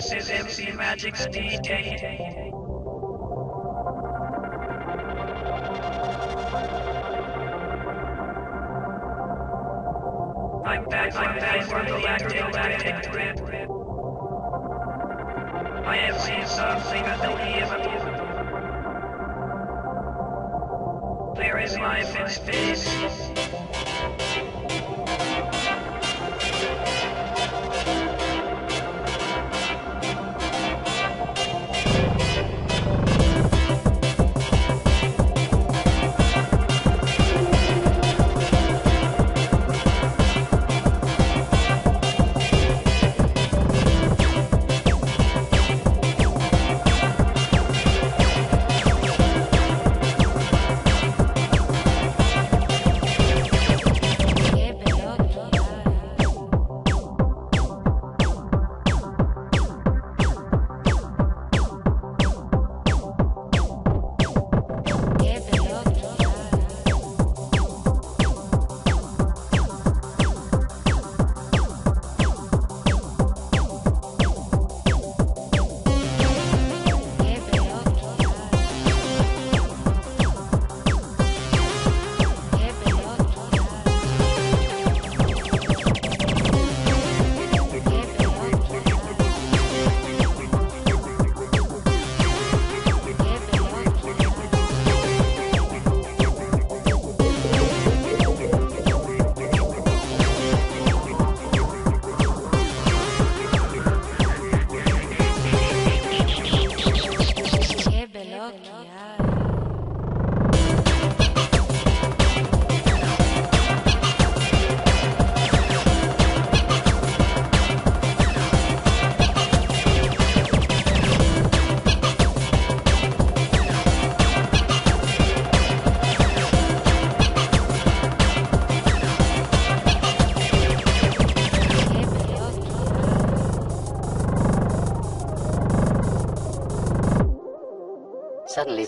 Dixie Magic's DJ. I'm back, I'm back the active, active trip. I have seen something unbelievable. There is life in space.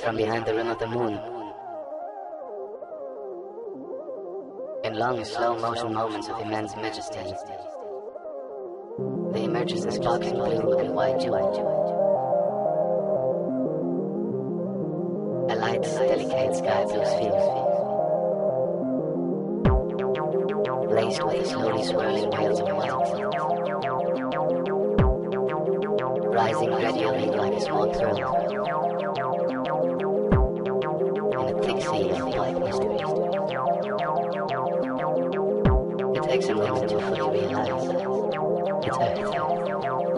From behind the rim of the moon, in long, slow motion moments of immense majesty, there emerges a sparkling blue and white. A light, delicate sky blue sphere, laced with the slowly swirling wheels of light, rising gradually like a small thrill. It takes a moment to fully realize it's Earth.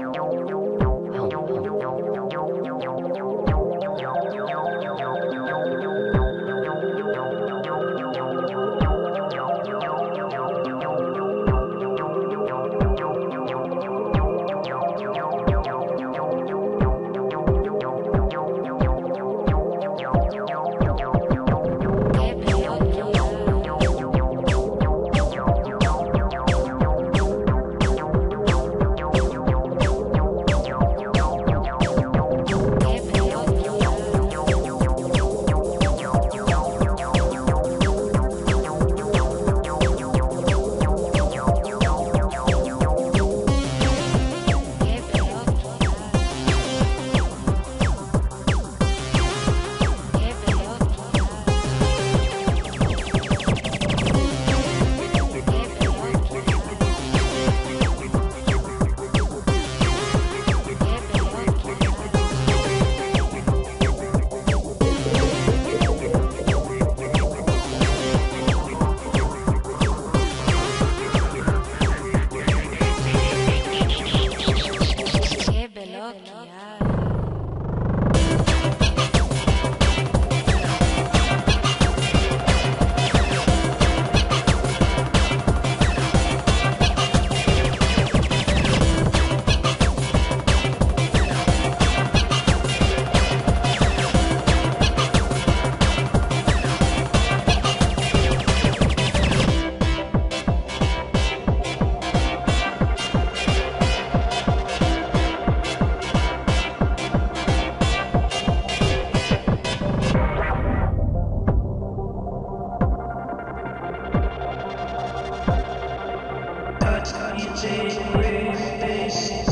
music.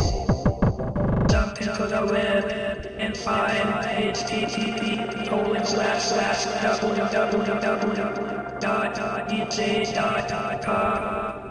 Jump into the web and find http colon.